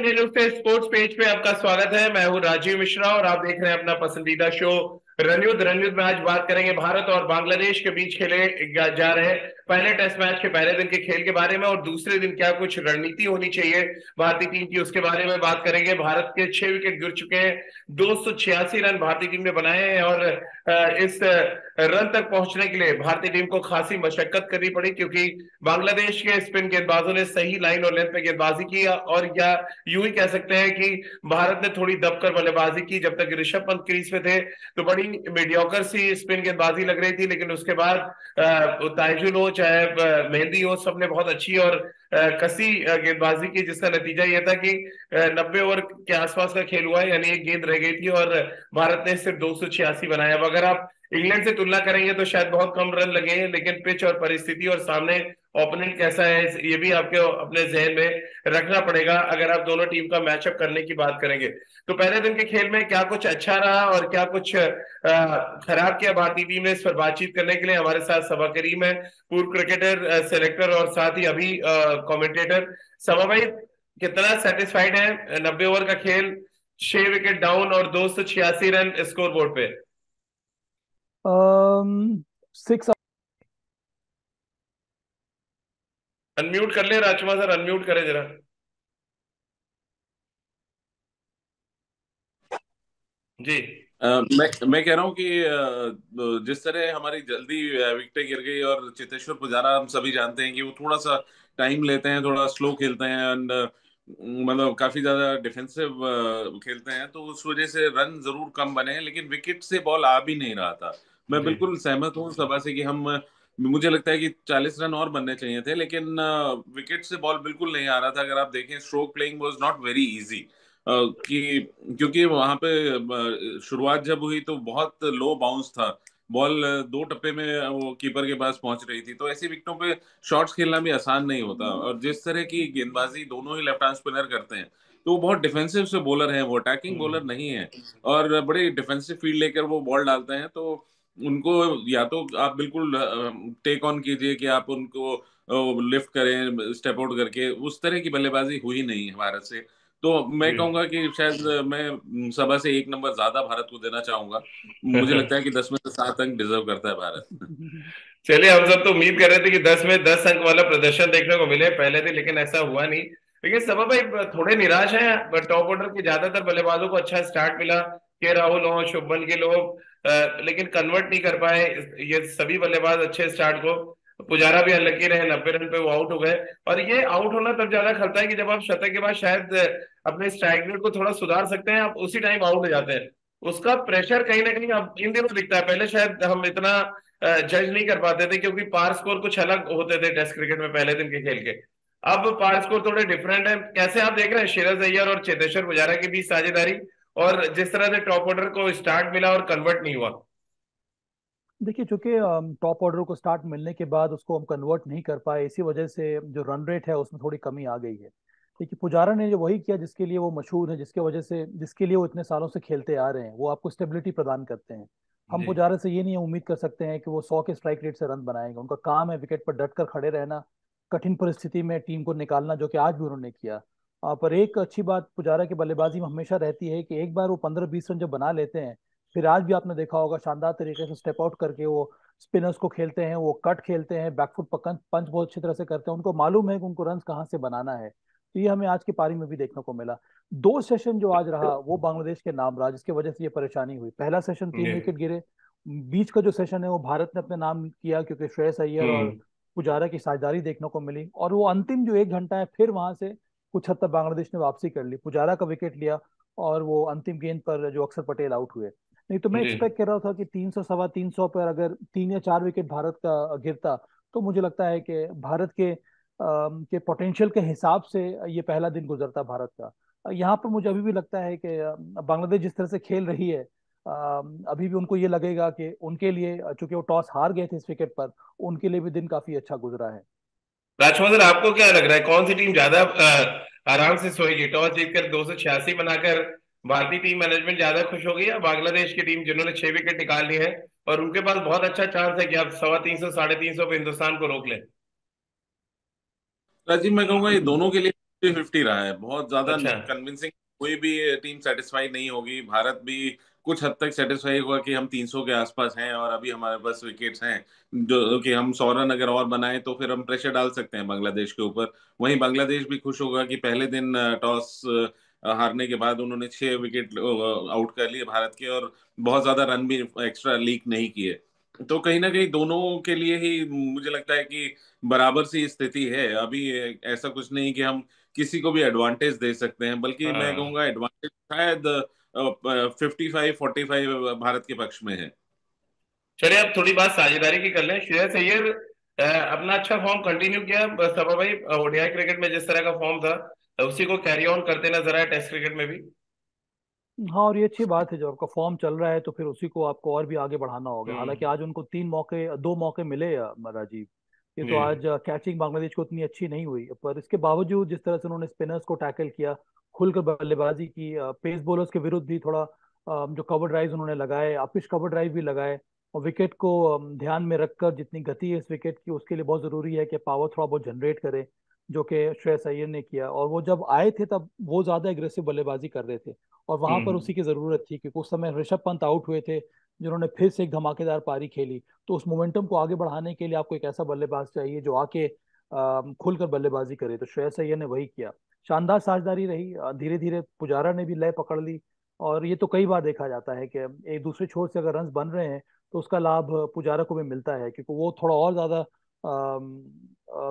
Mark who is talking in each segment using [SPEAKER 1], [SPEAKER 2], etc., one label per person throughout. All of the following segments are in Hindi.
[SPEAKER 1] इंडिया न्यूज़ स्पोर्ट्स पेज पे आपका स्वागत है। मैं हूँ राजीव मिश्रा और आप देख रहे हैं अपना पसंदीदा शो रणयुद्ध रणयुद्ध में आज बात करेंगे भारत और बांग्लादेश के बीच खेले जा रहे पहले टेस्ट मैच के पहले दिन के खेल के बारे में और दूसरे दिन क्या कुछ रणनीति होनी चाहिए? भारतीय टीम की उसके बारे में बात करेंगे। भारत के छह विकेट गिर चुके हैं। दो सौ छियासी रन भारतीय टीम ने बनाए हैं और इस रन तक पहुँचने के लिए भारतीय टीम को खासी मशक्कत करनी पड़ी क्योंकि बांग्लादेश के स्पिन गेंदबाजों ने सही लाइन और लेंथ पे गेंदबाजी की और या यूँ ही कह सकते हैं कि भारत ने थोड़ी दबकर बल्लेबाजी की जब तक ऋषभ पंत क्रीज में थे तो बड़ी मीडियोकर सी स्पिन गेंदबाजी लग रही थी। लेकिन उसके बाद ताइजुल हो चाहे मेहंदी हो सबने बहुत अच्छी और कसी गेंदबाजी की, जिसका नतीजा यह था कि नब्बे ओवर के आसपास का खेल हुआ यानी एक गेंद रह गई थी और भारत ने सिर्फ़ दो सौ छियासी बनाया। अब अगर आप इंग्लैंड से तुलना करेंगे तो शायद बहुत कम रन लगे हैं, लेकिन पिच और परिस्थिति और सामने ओपोनेंट कैसा है, ये भी आपके अपने जहन में रखना पड़ेगा, अगर आप दोनों टीम का मैचअप करने की बात करेंगे। तो पहले दिन के खेल में क्या कुछ अच्छा रहा और क्या कुछ खराब किया? भारतीय टीम ने इस पर बातचीत करने के लिए हमारे साथ सभा करीम है, पूर्व क्रिकेटर सेलेक्टर और साथ ही अभी कॉमेंटेटर सभा भाई, कितना सेटिस्फाइड है? नब्बे ओवर का खेल, छह विकेट डाउन और दो सौ छियासी रन स्कोर बोर्ड पे
[SPEAKER 2] सिक्स
[SPEAKER 1] अनम्यूट कर ले राजकुमार सर अनम्यूट करे जरा। जी।
[SPEAKER 3] आ, मैं मैं कह रहा हूँ कि जिस तरह हमारी जल्दी विकेटें गिर गई और चेतेश्वर पुजारा हम सभी जानते हैं कि वो थोड़ा सा टाइम लेते हैं थोड़ा स्लो खेलते हैं एंड मतलब काफ़ी ज़्यादा डिफेंसिव खेलते हैं तो उस वजह से रन ज़रूर कम बने हैं लेकिन विकेट से बॉल आ भी नहीं रहा था। मैं बिल्कुल सहमत हूँ सभा से कि हम मुझे लगता है कि 40 रन और बनने चाहिए थे लेकिन विकेट से बॉल बिल्कुल नहीं आ रहा था। अगर आप देखें stroke playing was not very easy कि क्योंकि वहाँ पे शुरुआत जब हुई तो बहुत लो बाउंस था। बॉल दो टप्पे में वो कीपर के पास पहुँच रही थी तो ऐसी विकेटों पे शॉट्स खेलना भी आसान नहीं होता। और जिस तरह की गेंदबाजी दोनों ही लेफ़्ट हैंड स्पिनर करते हैं तो वो बहुत डिफेंसिव से बॉलर है वो अटैकिंग बॉलर हम्म। नहीं है। और बड़े डिफेंसिव फ़ील्ड लेकर वो बॉल डालते हैं तो उनको या तो आप बिल्कुल टेक ऑन कीजिए कि आप उनको लिफ्ट करें स्टेप आउट करके उस तरह की बल्लेबाजी हुई नहीं है भारत से। तो मैं कहूँगा कि शायद मैं सभा से एक नंबर ज़्यादा भारत को देना चाहूँगा। मुझे लगता है कि दस में से सात अंक डिजर्व करता है भारत।
[SPEAKER 1] चलिए हम सब तो उम्मीद कर रहे थे कि दस में दस अंक वाला प्रदर्शन देखने को मिले पहले थे लेकिन ऐसा हुआ नहीं। लेकिन सभा भाई थोड़े निराश है टॉप ऑर्डर के ज़्यादातर बल्लेबाजों को अच्छा स्टार्ट मिला। के राहुल हो शुभमन के लोग लेकिन कन्वर्ट नहीं कर पाए। ये सभी बल्लेबाज अच्छे स्टार्ट को। पुजारा भी अनलकी रहे, नब्बे रन पे वो आउट हो गए। और ये आउट होना तब ज़्यादा खलता है कि जब आप शतक के बाद शायद अपने स्ट्राइक रेट को थोड़ा सुधार सकते हैं, आप उसी टाइम आउट हो जाते हैं। उसका प्रेशर कहीं ना कहीं अब इन दिनों दिखता है। पहले शायद हम इतना जज नहीं कर पाते थे क्योंकि पार स्कोर कुछ अलग होते थे टेस्ट क्रिकेट में पहले दिन के खेल के। अब पार स्कोर थोड़े डिफरेंट है। कैसे आप देख रहे हैं? शिरज अय्यर और चेतेश्वर पुजारा के बीच साझेदारी। और जिस तरह से टॉप ऑर्डर को स्टार्ट मिला और कन्वर्ट नहीं हुआ।
[SPEAKER 2] देखिए चूँकि टॉप ऑर्डर को स्टार्ट मिलने के बाद उसको हम कन्वर्ट नहीं कर पाए इसी वजह से जो रन रेट है उसमें थोड़ी कमी आ गई है। देखिए पुजारा ने जो वही किया जिसके लिए वो मशहूर है जिसके वजह से जिसके लिए वो इतने सालों से खेलते आ रहे हैं वो आपको स्टेबिलिटी प्रदान करते हैं। हम पुजारा से ये नहीं उम्मीद कर सकते हैं कि वो सौ के स्ट्राइक रेट से रन बनाएँगे। उनका काम है विकेट पर डट कर खड़े रहना कठिन परिस्थिति में टीम को निकालना जो कि आज भी उन्होंने किया। पर एक अच्छी बात पुजारा की बल्लेबाजी में हमेशा रहती है कि एक बार वो पंद्रह बीस रन जब बना लेते हैं फिर आज भी आपने देखा होगा शानदार तरीके से स्टेप आउट करके वो स्पिनर्स को खेलते हैं वो कट खेलते हैं बैकफुट पंच पंच बहुत अच्छी तरह से करते हैं उनको मालूम है कि उनको रन कहाँ से बनाना है। तो ये हमें आज की पारी में भी देखने को मिला। दो सेशन जो आज रहा वो बांग्लादेश के नाम रहा जिसकी वजह से ये परेशानी हुई। पहला सेशन तीन विकेट गिरे। बीच का जो सेशन है वो भारत ने अपने नाम किया क्योंकि श्रेयस अय्यर और हम्म। पुजारा की साझेदारी देखने को मिली। और वो अंतिम जो एक घंटा है फिर वहाँ से कुछ हद तक बांग्लादेश ने वापसी कर ली। पुजारा का विकेट लिया और वो अंतिम गेंद पर जो अक्सर पटेल आउट हुए। नहीं तो मैं एक्सपेक्ट कर रहा था कि तीन सौ सवा तीन सौ पर अगर तीन या चार विकेट भारत का गिरता तो मुझे लगता है कि भारत के के पोटेंशियल के हिसाब से ये पहला दिन गुजरता भारत का। यहाँ पर मुझे अभी भी लगता है कि बांग्लादेश जिस तरह से खेल रही है अभी भी उनको ये लगेगा कि उनके लिए चूँकि वो टॉस हार गए थे इस विकेट पर उनके लिए भी दिन काफ़ी अच्छा गुजरा है।
[SPEAKER 1] राजमोहन आपको क्या लग रहा है? कौन सी टीम ज़्यादा आराम से सोएगी? टॉस जीतकर दो सौ छियासी बनाकर भारतीय टीम मैनेजमेंट ज़्यादा खुश हो गई है बांग्लादेश की टीम जिन्होंने छह विकेट निकाल ली है और उनके पास बहुत अच्छा चांस है कि आप सवा तीन सौ साढ़े तीन सौ पे हिंदुस्तान को रोक लें?
[SPEAKER 3] राजीव मैं कहूँगा ये दोनों के लिए फिफ्टी फिफ्टी रहा है। बहुत ज़्यादा
[SPEAKER 1] अच्छा।
[SPEAKER 3] कन्विंसिंग कोई भी टीम सेटिस्फाई नहीं होगी। भारत भी कुछ हद तक सेटिस्फाई हुआ कि हम 300 के आसपास हैं और अभी हमारे पास विकेट्स हैं। जो कि हम सौ रन अगर और बनाए तो फिर हम प्रेशर डाल सकते हैं बांग्लादेश के ऊपर। वहीं बांग्लादेश भी खुश होगा कि पहले दिन टॉस हारने के बाद उन्होंने छह विकेट आउट कर लिए भारत के और बहुत ज़्यादा रन भी एक्स्ट्रा लीक नहीं किए। तो कहीं ना कहीं दोनों के लिए ही मुझे लगता है कि बराबर सी स्थिति है। अभी ऐसा कुछ नहीं कि हम किसी को भी एडवांटेज दे सकते हैं बल्कि मैं
[SPEAKER 1] हाँ।
[SPEAKER 3] कहूँगा एडवांटेज शायद fifty five forty five Bharat के पक्ष में है।
[SPEAKER 1] चलिए अब थोड़ी बात साझेदारी की कर लें। श्रेयस अय्यर अपना अच्छा फॉर्म कंटिन्यू किया। सभा भाई ओडीआई क्रिकेट में जिस तरह का फॉर्म था उसी को कैरी ऑन करते नज़र आया टेस्ट क्रिकेट में भी।
[SPEAKER 2] हाँ और ये अच्छी बात है जब आपका फॉर्म चल रहा है तो फिर उसी को आपको और भी आगे बढ़ाना होगा। हालाँकि
[SPEAKER 1] हम्म
[SPEAKER 2] आज उनको तीन मौके दो मौके मिले राजीव। ये तो आज कैचिंग बांग्लादेश को उतनी अच्छी नहीं हुई पर इसके बावजूद जिस तरह से उन्होंने स्पिनर्स को टैकल किया खुलकर बल्लेबाजी की पेस बॉलर्स के विरुद्ध भी थोड़ा जो कवर ड्राइव उन्होंने लगाए अपिश कवर ड्राइव भी लगाए और विकेट को ध्यान में रखकर जितनी गति है इस विकेट की उसके लिए बहुत ज़रूरी है कि पावर थोड़ा बहुत जनरेट करे जो कि श्रेयस अय्यर ने किया। और वो जब आए थे तब वो ज़्यादा एग्रेसिव बल्लेबाजी कर रहे थे और वहाँ पर
[SPEAKER 1] हम्म।
[SPEAKER 2] उसी की ज़रूरत थी क्योंकि उस समय ऋषभ पंत आउट हुए थे जिन्होंने फिर से एक धमाकेदार पारी खेली। तो उस मोमेंटम को आगे बढ़ाने के लिए आपको एक ऐसा बल्लेबाज चाहिए जो आके खुलकर बल्लेबाजी करे। तो श्रेयस अय्यर ने वही किया। शानदार साझेदारी रही। धीरे धीरे पुजारा ने भी लय पकड़ ली। और ये तो कई बार देखा जाता है कि एक दूसरे छोर से अगर रन बन रहे हैं तो उसका लाभ पुजारा को भी मिलता है क्योंकि वो थोड़ा और ज़्यादा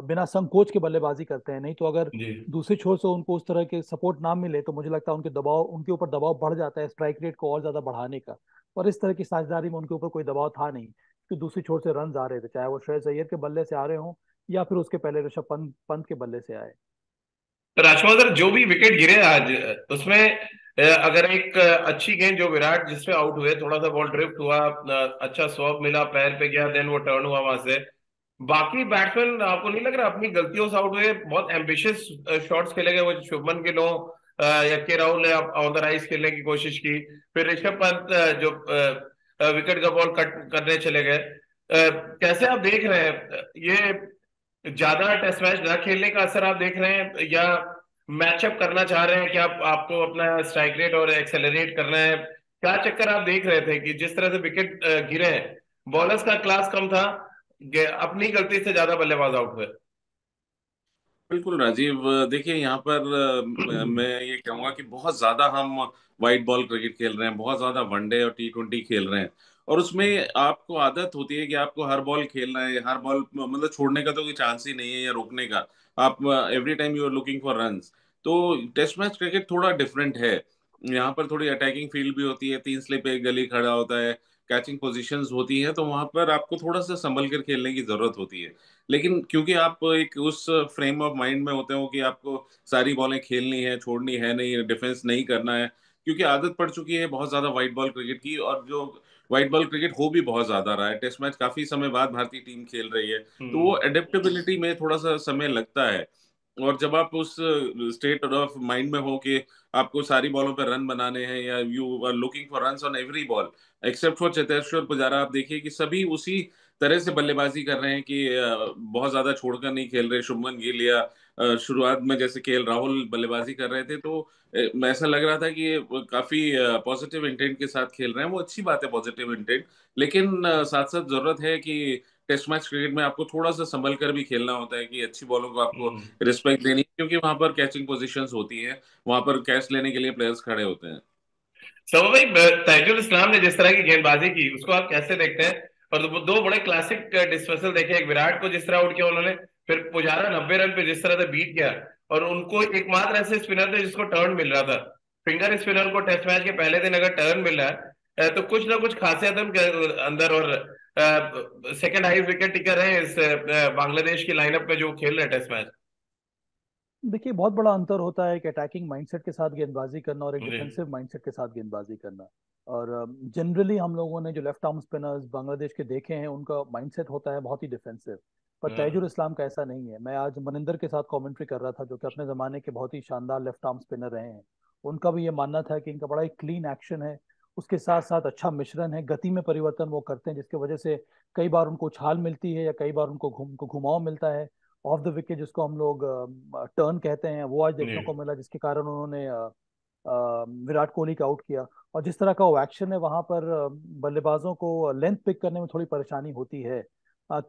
[SPEAKER 2] बिना संकोच के बल्लेबाजी करते हैं। नहीं तो अगर दूसरे छोर से उनको उस तरह के सपोर्ट ना मिले तो मुझे लगता है उनके दबाव उनके ऊपर दबाव बढ़ जाता है स्ट्राइक रेट को और ज़्यादा बढ़ाने का। और इस तरह की साझेदारी में उनके ऊपर कोई दबाव था नहीं कि दूसरी छोर से रन आ रहे थे। चाहे वो श्रेयस अय्यर के बल्ले से आ रहे हों या फिर उसके पहले ऋषभ पंत पंत के बल्ले से आए?
[SPEAKER 1] राजकुमार जो भी विकेट गिरे आज उसमें अगर एक अच्छी गेंद जो विराट जिसपे आउट हुए थोड़ा सा बॉल ड्रिफ्ट हुआ अच्छा स्वॉप मिला पैर पे गया देन वो टर्न हुआ वहाँ से। बाकी बैट्समैन आपको नहीं लग रहा अपनी गलतियों से आउट हुए बहुत एम्बिशियस शॉट्स खेले गए वो शुभमन हो अ, या के राहुल ने ऑन द राइज खेलने की कोशिश की। फिर ऋषभ पंत जो विकेट का बॉल कट करने चले गए। कैसे आप देख रहे हैं ये ज़्यादा टेस्ट मैच न खेलने का असर आप देख रहे हैं या मैचअप करना चाह रहे हैं कि आप आपको अपना स्ट्राइक रेट और एक्सेलरेट करना है? क्या चक्कर आप देख रहे थे कि जिस तरह से विकेट गिरे हैं बॉलर्स का क्लास कम था अपनी गलती से ज़्यादा बल्लेबाज आउट हुए?
[SPEAKER 3] बिल्कुल राजीव देखिए यहाँ पर मैं ये कहूँगा कि बहुत ज़्यादा हम वाइट बॉल क्रिकेट खेल रहे हैं बहुत ज़्यादा वनडे और टी ट्वेंटी खेल रहे हैं। और उसमें आपको आदत होती है कि आपको हर बॉल खेलना है, हर बॉल मतलब छोड़ने का तो कोई चांस ही नहीं है या रोकने का। आप every time you are looking for run तो टेस्ट मैच क्रिकेट थोड़ा डिफरेंट है। यहाँ पर थोड़ी अटैकिंग फ़ील्ड भी होती है, तीन स्लिप एक गली खड़ा होता है कैचिंग पोजीशंस होती है तो वहाँ पर आपको थोड़ा सा संभल कर खेलने की ज़रूरत होती है। लेकिन क्योंकि आप एक उस फ्रेम ऑफ़ माइंड में होते हो कि आपको सारी बॉलें खेलनी है, छोड़नी है नहीं डिफेंस नहीं करना है, क्योंकि आदत पड़ चुकी है बहुत ज़्यादा व्हाइट बॉल क्रिकेट की और जो व्हाइट बॉल क्रिकेट हो भी बहुत ज़्यादा रहा है। टेस्ट मैच काफ़ी समय बाद भारतीय टीम खेल रही है। तो वो
[SPEAKER 1] हम्म।
[SPEAKER 3] एडेप्टेबिलिटी में थोड़ा सा समय लगता है। और जब आप उस स्टेट ऑफ़ माइंड में हो कि आपको सारी बॉलों पर रन बनाने हैं या you are looking for run on every ball except for Cheteshwar Pujara आप देखिए कि सभी उसी तरह से बल्लेबाजी कर रहे हैं कि बहुत ज़्यादा छोड़कर नहीं खेल रहे। शुभमन गिल या शुरुआत में जैसे के राहुल बल्लेबाजी कर रहे थे तो ऐसा लग रहा था कि काफ़ी पॉजिटिव इंटेंट के साथ खेल रहे हैं। वो अच्छी बात है पॉजिटिव इंटेंट लेकिन साथ साथ ज़रूरत है कि टेस्ट मैच क्रिकेट में आपको थोड़ा सा संभल कर भी खेलना होता है कि अच्छी बॉलों को आपको
[SPEAKER 1] हम्म।
[SPEAKER 3] रिस्पेक्ट देनी है, क्योंकि वहाँ पर कैचिंग पोजीशंस होती है। वहाँ पर कैच लेने के लिए प्लेयर्स खड़े होते हैं।
[SPEAKER 1] सब भाई ताजुल इस्लाम ने जिस तरह की गेंदबाजी की उसको आप कैसे देखते हैं? और दो, दो बड़े क्लासिक डिस्मिसल देखे एक विराट को जिस तरह आउट किया उन्होंने फिर पुजारा नब्बे रन पे जिस तरह से बीट किया और उनको एकमात्र ऐसे स्पिनर थे जिसको टर्न मिल रहा था। फिंगर स्पिनर को टेस्ट मैच के पहले दिन अगर टर्न मिल रहा है तो कुछ ना कुछ खासियत है अंदर और सेकंड हाई विकेट टिकर है इस बांग्लादेश की लाइनअप में जो खेल रहे हैं टेस्ट मैच
[SPEAKER 2] देखिए बहुत बड़ा अंतर होता है एक अटैकिंग माइंडसेट के साथ गेंदबाजी करना और एक डिफेंसिव माइंडसेट के साथ गेंदबाजी करना। और जनरली हम लोगों ने जो लेफ़्ट आर्म स्पिनर्स बांग्लादेश के देखे हैं उनका माइंडसेट होता है बहुत ही डिफेंसिव पर तैजुल इस्लाम का ऐसा नहीं है। मैं आज मनिंदर के साथ कमेंट्री कर रहा था जो कि अपने ज़माने के बहुत ही शानदार लेफ़्ट आर्म स्पिनर रहे हैं। उनका भी ये मानना था कि इनका बड़ा एक क्लीन एक्शन है उसके साथ साथ अच्छा मिश्रण है गति में परिवर्तन वो करते हैं जिसकी वजह से कई बार उनको उछाल मिलती है या कई बार उनको घुम को घुमाव मिलता है। ऑफ़ द विकेट जिसको हम लोग टर्न कहते हैं वो आज देखने को मिला जिसके कारण उन्होंने विराट कोहली का आउट किया। और जिस तरह का वो एक्शन है वहाँ पर बल्लेबाजों को लेंथ पिक करने में थोड़ी परेशानी होती है।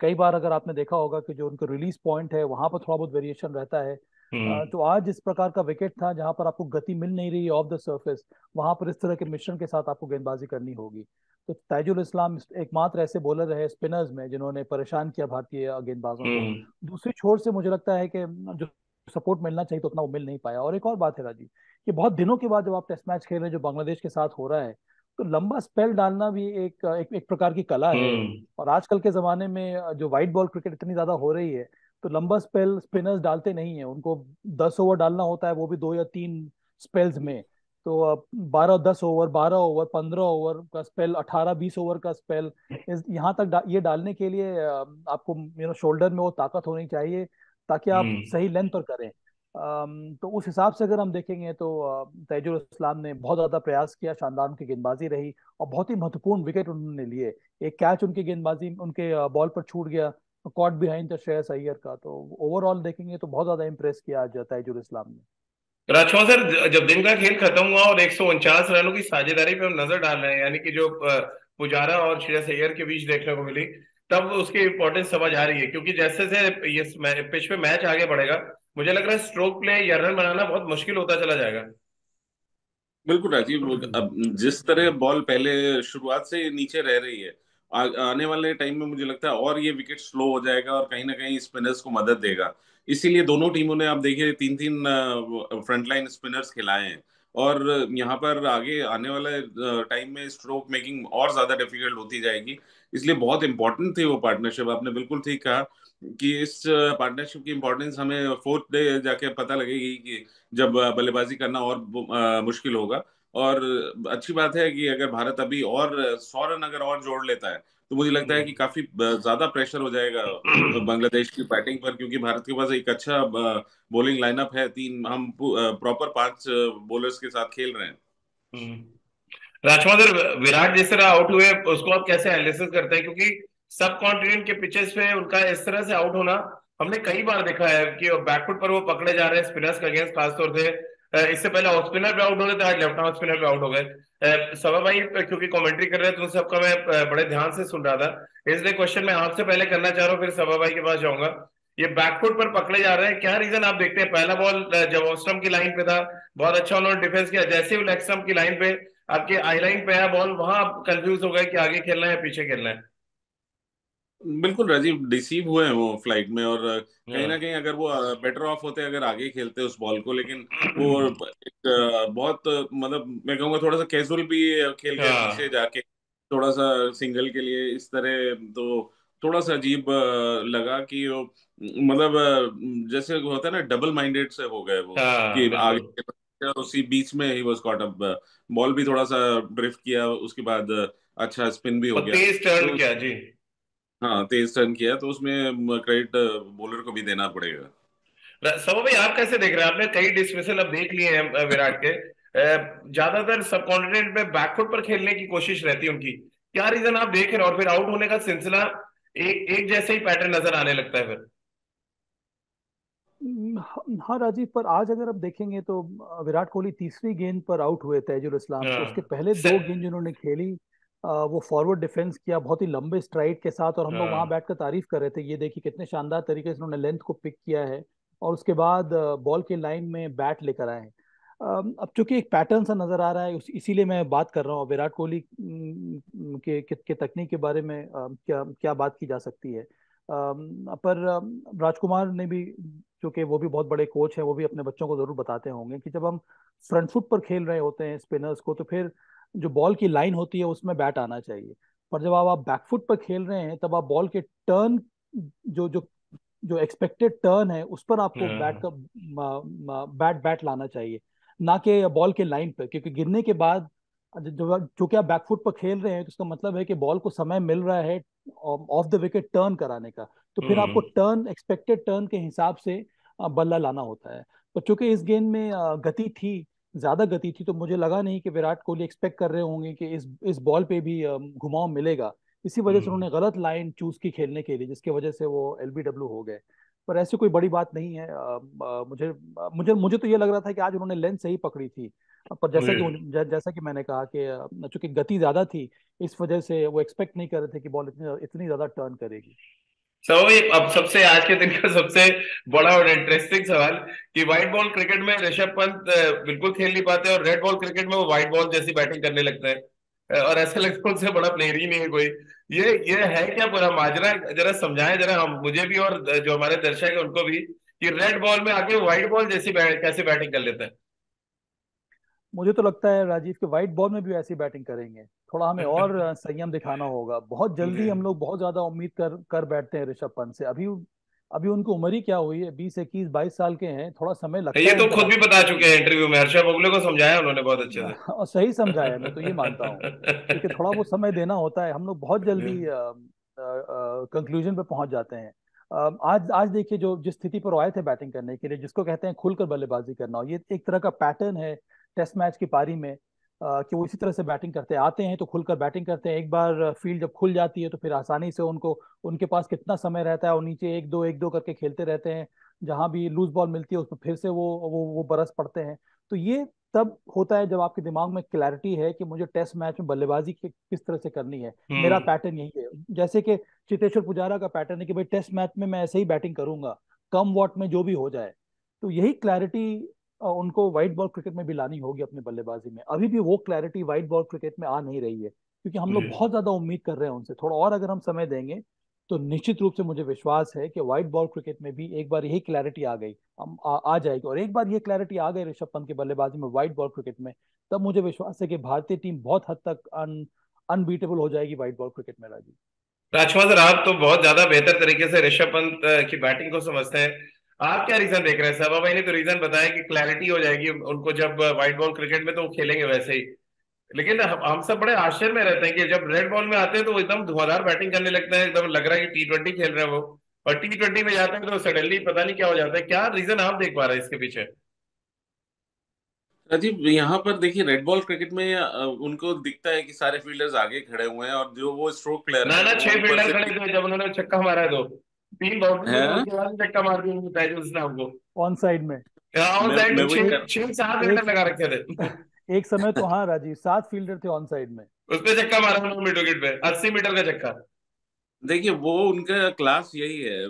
[SPEAKER 2] कई बार अगर आपने देखा होगा कि जो उनका रिलीज़ पॉइंट है वहाँ पर थोड़ा बहुत वेरिएशन रहता है। हम्म। तो आज इस प्रकार का विकेट था जहाँ पर आपको गति मिल नहीं रही ऑफ़ द सर्फेस वहाँ पर इस तरह के मिश्रण के साथ आपको गेंदबाजी करनी होगी। तो ताजुल इस्लाम एकमात्र ऐसे बॉलर रहे स्पिनर्स में जिन्होंने परेशान किया भारतीय गेंदबाजों को। हम्म। दूसरी छोर से मुझे लगता है कि जो सपोर्ट मिलना चाहिए तो उतना वो मिल नहीं पाया। और एक और बात है राजीव कि बहुत दिनों के बाद जब आप टेस्ट मैच खेल रहे हैं जो बांग्लादेश के साथ हो रहा है तो लंबा स्पेल डालना भी एक एक, एक प्रकार की कला है हम्म। और आजकल के जमाने में जो व्हाइट बॉल क्रिकेट इतनी ज़्यादा हो रही है तो लंबा स्पेल स्पिनर्स डालते नहीं है उनको दस ओवर डालना होता है वो भी दो या तीन स्पेल्स में तो बारह दस ओवर बारह ओवर पंद्रह ओवर का स्पेल अठारह बीस ओवर का स्पेल यहाँ तक डा, ये डालने के लिए आपको यू नो शोल्डर में वो ताकत होनी चाहिए ताकि आप हम्म। सही लेंथ पर करें तो उस हिसाब से अगर हम देखेंगे तो तैजुल इस्लाम ने बहुत ज़्यादा प्रयास किया, शानदार उनकी गेंदबाजी रही और बहुत ही महत्वपूर्ण विकेट उन्होंने लिए। एक कैच उनकी गेंदबाजी, उनके बॉल पर छूट गया caught behind the Shreyas Iyer का। तो ओवरऑल देखेंगे तो बहुत ज़्यादा इंप्रेस किया आज तैजुल इस्लाम ने।
[SPEAKER 1] राजकुमार सर जब दिन का खेल खत्म हुआ और एक सौ उनचास रनों की साझेदारी पे हम नज़र डाल रहे हैं, यानी कि जो पुजारा और श्रेयस अय्यर के बीच देखने को मिली, तब उसकी इंपॉर्टेंस समझ आ रही है, क्योंकि जैसे जैसे ये पिच पे मैच आगे बढ़ेगा मुझे लग रहा है स्ट्रोक प्ले या रन बनाना बहुत मुश्किल होता चला जाएगा।
[SPEAKER 3] बिल्कुल राजीव अब जिस तरह बॉल पहले शुरुआत से नीचे रह रही है आ, आने वाले टाइम में मुझे लगता है और ये विकेट स्लो हो जाएगा और कहीं ना कहीं स्पिनर्स को मदद देगा। इसीलिए दोनों टीमों ने आप देखिए तीन तीन फ्रंटलाइन स्पिनर्स खिलाए हैं। और यहाँ पर आगे आने वाले टाइम में स्ट्रोक मेकिंग और ज़्यादा डिफ़िकल्ट होती जाएगी। इसलिए बहुत इंपॉर्टेंट थी वो पार्टनरशिप आपने बिल्कुल ठीक कहा। कि इस पार्टनरशिप की इम्पोर्टेंस हमें फोर्थ डे जाके पता लगेगी कि जब बल्लेबाजी करना और मुश्किल होगा। और अच्छी बात है कि अगर भारत अभी और सौ रन अगर और जोड़ लेता है तो मुझे लगता है कि काफ़ी ज़्यादा प्रेशर हो जाएगा बांग्लादेश की बैटिंग पर, क्योंकि भारत के पास एक अच्छा बॉलिंग लाइनअप है। तीन, हम प्रॉपर पाँच बॉलर्स के साथ खेल रहे हैं।
[SPEAKER 1] हम्म। राजकुमार विराट जिस आउट हुए, उसको आप कैसे एनालिसिस करते हैं? क्योंकि सब कॉन्टिनेंट के पिचेस पे उनका इस तरह से आउट होना, हमने कई बार देखा है कि बैकफुट पर वो पकड़े जा रहे हैं स्पिनर्स का अगेंस्ट खासतौर से। इससे पहले ऑफ़ स्पिनर पे आउट हो गए थे, आज लेफ़्ट आर्म स्पिनर पे आउट हो गए। सभा भाई, क्योंकि कमेंट्री कर रहे थे उन सबका मैं बड़े ध्यान से सुन रहा था। इसलिए क्वेश्चन मैं आपसे पहले करना चाह रहा हूँ, फिर सभा भाई के पास जाऊँगा। ये बैकफुट पर पकड़े जा रहे हैं, क्या रीजन आप देखते हैं? पहला बॉल जब ऑस्ट्रम की लाइन पे था, बहुत अच्छा उन्होंने डिफेंस किया। जैसे ही लेग स्टम्प की लाइन पे, आपके आई लाइन पे आया बॉल वहाँ आप कंफ्यूज हो गए कि आगे खेलना है पीछे खेलना है।
[SPEAKER 3] बिल्कुल राजीव डिसीव हुए हैं वो फ़्लाइट में और कहीं ना। कहीं अगर वो बेटर ऑफ़ होते अगर आगे खेलते उस बॉल को लेकिन वो एक बहुत मतलब मैं कहूँगा थोड़ा सा कैजुअल भी खेल के हाँ। पीछे जाके थोड़ा सा सिंगल के लिए इस तरह तो थोड़ा सा अजीब लगा कि वो मतलब जैसे होता है ना डबल माइंडेड से हो गए वो हाँ, कि आगे उसी बीच में ही वाज कॉट अप बॉल भी थोड़ा सा ड्रिफ्ट किया उसके बाद अच्छा स्पिन भी हो गया
[SPEAKER 1] तेज टर्न तो, किया जी
[SPEAKER 3] हाँ तेज टर्न किया तो उसमें क्रेडिट बॉलर को भी देना पड़ेगा।
[SPEAKER 1] सब भाई आप कैसे देख रहे हैं? आपने कई डिसमिसल अब देख लिए हैं विराट के। ज़्यादातर सब कॉन्टिनेंट में बैकफुट पर खेलने की कोशिश रहती है उनकी। क्या रीजन आप देख रहे हैं? और फिर आउट होने का सिलसिला एक एक जैसे ही पैटर्न नज़र आने लगता है फिर।
[SPEAKER 2] हाँ राजीव पर आज अगर आप देखेंगे तो विराट कोहली तीसरी गेंद पर आउट हुए तैजुल इस्लाम। तो उसके पहले दो गेंद जिन्होंने खेली वो फॉरवर्ड डिफेंस किया बहुत ही लंबे स्ट्राइड के साथ और हम लोग वहाँ हाँ। बैठकर तारीफ़ कर रहे थे। ये देखिए कितने शानदार तरीके से उन्होंने लेंथ को पिक किया है और उसके बाद बॉल के लाइन में बैट लेकर आए हैं। अब चूँकि एक पैटर्न सा नज़र आ रहा है इसीलिए मैं बात कर रहा हूँ। विराट कोहली के, के, के तकनीक के बारे में क्या क्या बात की जा सकती है? पर राजकुमार ने भी चूँकि वो भी बहुत बड़े कोच हैं वो भी अपने बच्चों को ज़रूर बताते होंगे कि जब हम फ्रंट फुट पर खेल रहे होते हैं स्पिनर्स को तो फिर जो बॉल की लाइन होती है उसमें बैट आना चाहिए। पर जब आप, आप बैकफुट पर खेल रहे हैं तब आप बॉल के टर्न जो जो जो एक्सपेक्टेड टर्न है उस पर आपको बैट हाँ। का बैट बैट लाना चाहिए। ना कि बॉल के लाइन पर क्योंकि गिरने के बाद जो जो कि आप बैकफुट पर खेल रहे हैं तो इसका मतलब है कि बॉल को समय मिल रहा है ऑफ़ द विकेट टर्न कराने का। तो फिर आपको टर्न एक्सपेक्टेड टर्न के हिसाब से बल्ला लाना होता है। तो चूँकि इस गेंद में गति थी ज़्यादा गति थी तो मुझे लगा नहीं कि विराट कोहली एक्सपेक्ट कर रहे होंगे कि इस इस बॉल पे भी घुमाव मिलेगा। इसी वजह से हम्म। उन्होंने गलत लाइन चूज़ की खेलने के लिए जिसकी वजह से वो एलबीडब्ल्यू हो गए। पर ऐसी कोई बड़ी बात नहीं है। आ, आ, मुझे मुझे मुझे तो ये लग रहा था कि आज उन्होंने लेंथ सही पकड़ी थी। पर जैसा कि जैसा कि मैंने कहा कि चूँकि गति ज़्यादा थी इस वजह से वो एक्सपेक्ट नहीं कर रहे थे कि बॉल इतनी इतनी ज़्यादा टर्न करेगी।
[SPEAKER 1] सवाल अब सबसे आज के दिन का सबसे बड़ा और इंटरेस्टिंग सवाल कि व्हाइट बॉल क्रिकेट में ऋषभ पंत बिल्कुल खेल नहीं पाते और रेड बॉल क्रिकेट में वो व्हाइट बॉल जैसी बैटिंग करने लगते हैं। और ऐसा लगता है उनसे बड़ा प्लेयर ही नहीं है कोई। ये ये है क्या पूरा माजरा? जरा समझाएँ जरा हम मुझे भी और जो हमारे दर्शक है उनको भी कि रेड बॉल में आके व्हाइट बॉल जैसी बैट, कैसे बैटिंग कर लेते हैं?
[SPEAKER 2] मुझे तो लगता है राजीव के व्हाइट बॉल में भी ऐसी बैटिंग करेंगे। थोड़ा हमें और संयम दिखाना होगा। बहुत जल्दी हम लोग बहुत ज़्यादा उम्मीद कर कर बैठते हैं ऋषभ पंत से। अभी अभी उनकी उम्र ही क्या हुई है? बीस इक्कीस बाईस साल के हैं। थोड़ा समय लगता
[SPEAKER 1] ये तो खुद भी बता चुके हैं इंटरव्यू में। हर्षा बोगले को समझाया उन्होंने बहुत अच्छे से।
[SPEAKER 2] और सही समझाया मैं तो ये मानता हूँ। क्योंकि थोड़ा वो समय देना होता है। हम लोग बहुत जल्दी कंक्लूजन पे पहुँच जाते हैं। आज आज देखिए जो जिस स्थिति पर आए थे बैटिंग करने के लिए जिसको कहते हैं खुलकर बल्लेबाजी करना। ये एक तरह का पैटर्न है टेस्ट मैच की पारी में। कि वो इसी तरह से बैटिंग करते हैं आते हैं तो खुलकर बैटिंग करते हैं। एक बार फ़ील्ड जब खुल जाती है तो फिर आसानी से उनको उनके पास कितना समय रहता है और नीचे एक दो एक दो करके खेलते रहते हैं। जहाँ भी लूज बॉल मिलती है उसमें फिर से वो वो वो बरस पड़ते हैं। तो ये तब होता है जब आपके दिमाग में क्लैरिटी है कि मुझे टेस्ट मैच में बल्लेबाजी किस तरह से करनी है। मेरा पैटर्न हम्म। यही है। जैसे कि चितेश्वर पुजारा का पैटर्न है कि भाई टेस्ट मैच में मैं ऐसे ही बैटिंग करूँगा कम वॉट में जो भी हो जाए। तो यही क्लैरिटी उनको व्हाइट बॉल क्रिकेट में भी लानी होगी अपने बल्लेबाजी में। अभी भी वो क्लैरिटी व्हाइट बॉल क्रिकेट में आ नहीं रही है क्योंकि हम लोग बहुत ज़्यादा उम्मीद कर रहे हैं उनसे। थोड़ा और अगर हम समय देंगे तो निश्चित रूप से मुझे विश्वास है कि व्हाइट बॉल क्रिकेट में भी एक बार यही क्लैरिटी आ गई। हम आ, आ जाएगी। और एक बार ये क्लैरिटी आ गई ऋषभ पंत की बल्लेबाजी में व्हाइट बॉल क्रिकेट में तब मुझे विश्वास है कि भारतीय टीम बहुत हद तक अन अनबीटेबल हो जाएगी व्हाइट बॉल क्रिकेट में राजीव।
[SPEAKER 1] राजकुमार आप तो बहुत ज़्यादा बेहतर तरीके से ऋषभ पंत की बैटिंग को समझते हैं। आप क्या रीजन देख रहे हैं? सभा भाई ने तो रीजन बताया कि क्लैरिटी हो जाएगी। उनको जब व्हाइट बॉल क्रिकेट में तो वो खेलेंगे वैसे ही। लेकिन हम सब बड़े आश्चर्य में रहते हैं कि जब रेड बॉल में आते हैं तो वो एकदम धुआंधार बैटिंग करने लगते हैं। एकदम लग रहा है कि टी ट्वेंटी खेल रहे हैं वो। और टी ट्वेंटी में जाते हैं तो सडनली पता नहीं क्या हो जाता है। क्या रीजन आप देख पा रहे हैं इसके पीछे?
[SPEAKER 3] राजीव यहाँ पर देखिए रेड बॉल क्रिकेट में उनको दिखता है कि सारे फील्डर्स आगे खड़े हुए हैं और जो वो स्ट्रोक प्लेयर
[SPEAKER 1] ना ना छह फील्डर खड़े थे जब उन्होंने छक्का मारा है तो। तीन बाउंड्री चक्का मार दी उसने हमको।
[SPEAKER 2] ऑन साइड में।
[SPEAKER 1] ऑन साइड में छह सात फील्डर लगा रखे थे।
[SPEAKER 2] एक समय तो हाँ राजीव सात फील्डर थे ऑन साइड में।
[SPEAKER 1] उस पे चक्का मारा उन्होंने मिड विकेट पे अस्सी मीटर का चक्का
[SPEAKER 3] देखिए वो उनका क्लास यही है।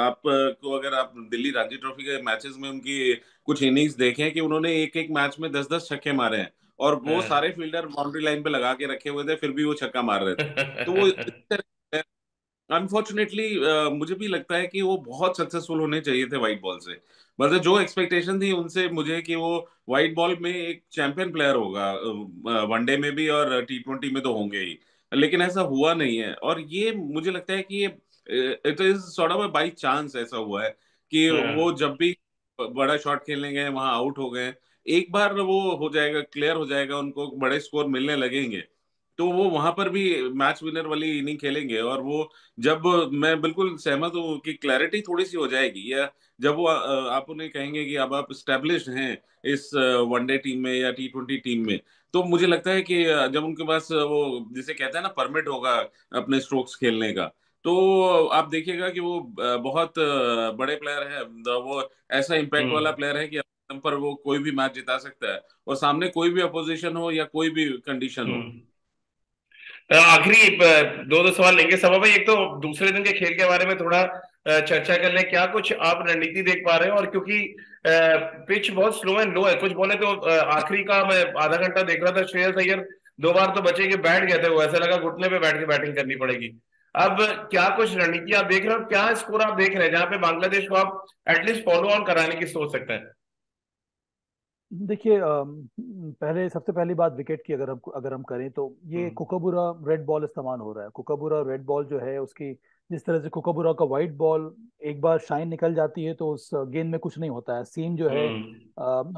[SPEAKER 3] आप को अगर आप दिल्ली रणजी ट्रॉफी के मैचेस में उनकी कुछ इनिंग्स देखें कि उन्होंने एक एक मैच में दस दस छक्के मारे हैं और वो हाँ। सारे फील्डर बाउंड्री लाइन पे लगा के रखे हुए थे फिर भी वो छक्का मार रहे थे। तो वो अनफॉर्चुनेटली uh, मुझे भी लगता है कि वो बहुत सक्सेसफुल होने चाहिए थे व्हाइट बॉल से। मतलब जो एक्सपेक्टेशन थी उनसे मुझे कि वो व्हाइट बॉल में एक चैंपियन प्लेयर होगा वनडे uh, में भी और टी ट्वेंटी में तो होंगे ही। लेकिन ऐसा हुआ नहीं है। और ये मुझे लगता है कि ये it is sort of by chance ऐसा हुआ है कि हाँ। वो जब भी बड़ा शॉट खेलने गए वहाँ आउट हो गए एक बार वो हो जाएगा क्लियर हो जाएगा उनको बड़े स्कोर मिलने लगेंगे। तो वो वहाँ पर भी मैच विनर वाली इनिंग खेलेंगे और वो जब मैं बिल्कुल सहमत हूँ कि क्लैरिटी थोड़ी सी हो जाएगी या जब वो आप उन्हें कहेंगे कि अब आप स्टेब्लिश हैं इस वनडे टीम में या टी ट्वेंटी टीम में तो मुझे लगता है कि जब उनके पास वो जिसे कहते हैं ना परमिट होगा अपने स्ट्रोक्स खेलने का तो आप देखिएगा कि वो बहुत बड़े प्लेयर है वो ऐसा इम्पैक्ट वाला प्लेयर हम्म। है कि पर वो कोई भी मैच जिता सकता है और सामने कोई भी अपोजिशन हो या कोई भी कंडीशन हो हम्म।
[SPEAKER 1] आखिरी दो दो सवाल लेंगे सभा भाई एक तो दूसरे दिन के खेल के बारे में थोड़ा चर्चा कर ले, क्या कुछ आप रणनीति देख पा रहे हैं? और क्योंकि पिच बहुत स्लो एंड लो है, कुछ बोले तो आखिरी का मैं आधा घंटा देख रहा था, श्रेयस अय्यर दो बार तो बचे के बैठ गए थे वो, ऐसा लगा घुटने पे बैठ के बैटिंग करनी पड़ेगी। अब क्या कुछ रणनीति आप देख रहे हो क्या स्कोर आप देख रहे हैं, जहाँ पे बांग्लादेश को आप एटलीस्ट फॉलो ऑन कराने की सोच सकते हैं?
[SPEAKER 2] देखिए पहले सबसे पहली बात विकेट की अगर हम अगर हम करें तो ये कुकाबुरा रेड बॉल इस्तेमाल हो रहा है। कुकाबुरा रेड बॉल जो है उसकी जिस तरह से कुकाबुरा का वाइट बॉल एक बार शाइन निकल जाती है तो उस गेंद में कुछ नहीं होता है। सीम जो है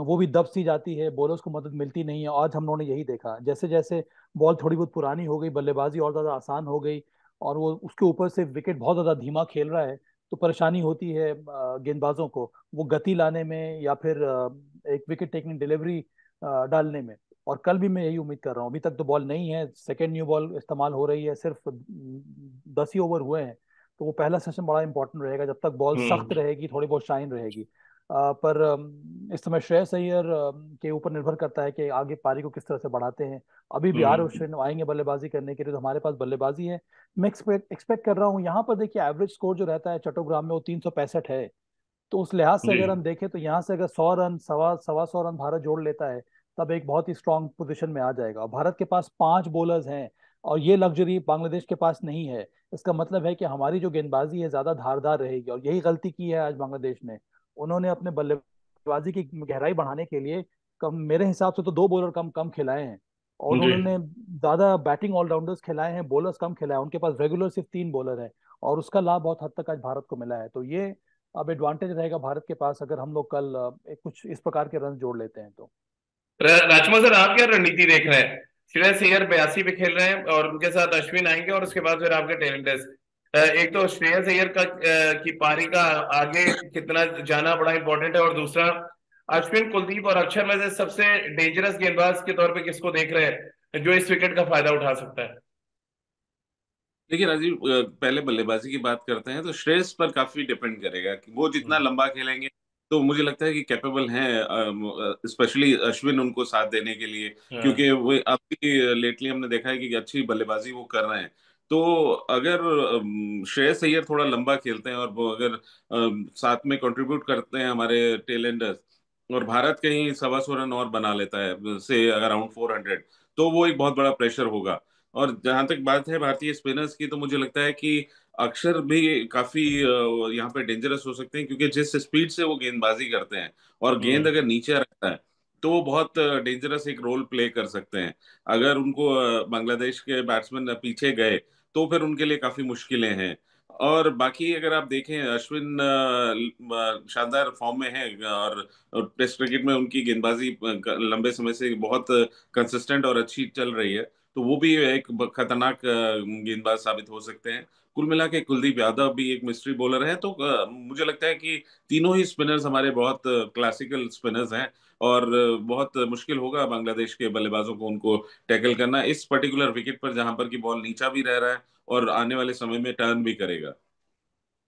[SPEAKER 2] वो भी दब सी जाती है बॉलर्स को मदद मिलती नहीं है आज हम लोगों ने यही देखा। जैसे जैसे बॉल थोड़ी बहुत पुरानी हो गई बल्लेबाजी और ज़्यादा आसान हो गई और वो उसके ऊपर से विकेट बहुत ज़्यादा धीमा खेल रहा है तो परेशानी होती है गेंदबाजों को। वो गति लाने में या फिर एक विकेट टेकिंग डिलीवरी डालने में। और कल भी मैं यही उम्मीद कर रहा हूँ। अभी तक तो बॉल नहीं है। सेकेंड न्यू बॉल इस्तेमाल हो रही है। सिर्फ़ दस ही ओवर हुए हैं। तो वो पहला सेशन बड़ा इंपॉर्टेंट रहेगा। जब तक बॉल सख्त
[SPEAKER 1] हम्म
[SPEAKER 2] रहेगी थोड़ी बहुत शाइन रहेगी। आ, पर इस समय श्रेयस अय्यर के ऊपर निर्भर करता है कि आगे पारी को किस तरह से बढ़ाते हैं। अभी आर
[SPEAKER 1] हम्म।
[SPEAKER 2] अश्विन आएँगे बल्लेबाजी करने के लिए तो हमारे पास बल्लेबाजी है। मैं एक्सपेक्ट एक्सपेक्ट कर रहा हूँ। यहाँ पर देखिए एवरेज स्कोर जो रहता है चट्टोग्राम में वो तीन है। तो उस लिहाज से अगर हम देखें तो यहाँ से अगर सौ रन सवा सवा सौ रन भारत जोड़ लेता है तब एक बहुत ही स्ट्रांग पोजीशन में आ जाएगा। और भारत के पास पाँच बॉलर्स हैं और ये लग्जरी बांग्लादेश के पास नहीं है। इसका मतलब है कि हमारी जो गेंदबाजी है ज़्यादा धारदार रहेगी और यही गलती की है आज बांग्लादेश ने। उन्होंने अपने बल्लेबाजी की गहराई बढ़ाने के लिए कम मेरे हिसाब से तो दो बॉलर कम कम खिलाए हैं और उन्होंने ज़्यादा बैटिंग ऑलराउंडर्स खिलाए हैं बॉलर्स कम खिलाए उनके पास रेगुलर सिर्फ़ तीन बॉलर है और उसका लाभ बहुत हद तक आज भारत को मिला है। तो ये अब एडवांटेज रहेगा भारत के पास अगर हम लोग कल कुछ इस प्रकार के रन जोड़ लेते हैं तो।
[SPEAKER 1] राजकुमार सर आप क्या रणनीति देख रहे हैं? श्रेयस अय्यर बयासी पे खेल रहे हैं और उनके साथ अश्विन आएँगे और उसके बाद फिर आपके टैलेंटर्स एक तो श्रेयस अय्यर का की पारी का आगे कितना जाना बड़ा इंपॉर्टेंट है और दूसरा, अश्विन, कुलदीप और अक्षर में से सबसे डेंजरस गेंदबाज के तौर पे किसको देख रहे हैं जो इस विकेट का फ़ायदा उठा सकता है?
[SPEAKER 3] देखिए राजीव पहले बल्लेबाजी की बात करते हैं तो श्रेयस पर काफ़ी डिपेंड करेगा कि वो जितना
[SPEAKER 1] हम्म।
[SPEAKER 3] लंबा खेलेंगे तो मुझे लगता है कि कैपेबल हैं स्पेशली अश्विन उनको साथ देने के लिए
[SPEAKER 1] हाँ।
[SPEAKER 3] क्योंकि वो अभी लेटली हमने देखा है कि अच्छी बल्लेबाजी वो कर रहे हैं। तो अगर श्रेयस अय्यर थोड़ा लंबा खेलते हैं और वो अगर साथ में कंट्रीब्यूट करते हैं हमारे टेलेंडर्स और भारत कहीं सवा सौ रन और बना लेता है से अराउंड फोर हंड्रेड तो वो एक बहुत बड़ा प्रेशर होगा। और जहाँ तक बात है भारतीय स्पिनर्स की तो मुझे लगता है कि अक्षर भी काफ़ी यहाँ पे डेंजरस हो सकते हैं क्योंकि जिस स्पीड से वो गेंदबाजी करते हैं और गेंद
[SPEAKER 1] हम्म
[SPEAKER 3] अगर नीचे रहता है तो वो बहुत डेंजरस एक रोल प्ले कर सकते हैं। अगर उनको बांग्लादेश के बैट्समैन पीछे गए तो फिर उनके लिए काफ़ी मुश्किलें हैं। और बाकी अगर आप देखें अश्विन शानदार फॉर्म में है और टेस्ट क्रिकेट में उनकी गेंदबाजी लंबे समय से बहुत कंसिस्टेंट और अच्छी चल रही है। तो वो भी एक खतरनाक गेंदबाज साबित हो सकते हैं। कुल मिला के कुलदीप यादव भी एक मिस्ट्री बॉलर है तो मुझे लगता है कि तीनों ही स्पिनर्स हमारे बहुत क्लासिकल स्पिनर्स हैं और बहुत मुश्किल होगा बांग्लादेश के बल्लेबाजों को उनको टैकल करना इस पर्टिकुलर विकेट पर, जहाँ पर कि बॉल नीचा भी रह रहा है और आने वाले समय में टर्न भी करेगा।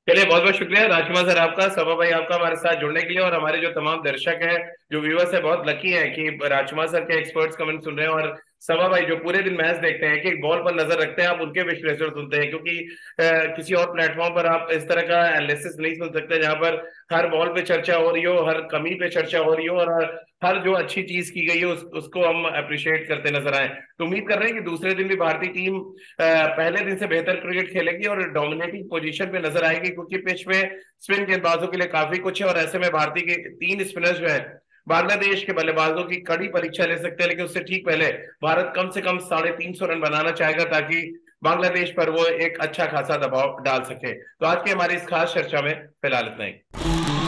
[SPEAKER 1] चलिए, बहुत बहुत शुक्रिया। राजकुमार सर आपका, सभा भाई आपका हमारे साथ जुड़ने के लिए और हमारे जो तमाम दर्शक हैं, जो व्यूवर्स है, बहुत लकी हैं कि राजकुमार सर के एक्सपर्ट्स कमेंट सुन रहे हैं और सभा भाई जो पूरे दिन मैच देखते हैं कि बॉल पर नज़र रखते हैं आप उनके विश्लेषण सुनते हैं क्योंकि आ, किसी और प्लेटफॉर्म पर आप इस तरह का एनालिसिस नहीं सुन सकते जहाँ पर हर बॉल पे चर्चा हो रही हो हर कमी पे चर्चा हो रही हो और हर, हर जो अच्छी चीज़ की गई है उस, उसको हम अप्रिशिएट करते नज़र आए। तो उम्मीद कर रहे हैं कि दूसरे दिन भी भारतीय टीम पहले दिन से बेहतर क्रिकेट खेलेगी और डोमिनेटिंग पोजिशन पे नज़र आएगी क्योंकि पिच में स्पिन गेंदबाजों के लिए काफ़ी कुछ है और ऐसे में भारतीय के तीन स्पिनर्स जो है बांग्लादेश के बल्लेबाजों की कड़ी परीक्षा ले सकते हैं, लेकिन उससे ठीक पहले भारत कम से कम साढ़े तीन सौ रन बनाना चाहेगा ताकि बांग्लादेश पर वो एक अच्छा खासा दबाव डाल सके। तो आज की हमारी इस खास चर्चा में फ़िलहाल इतना ही।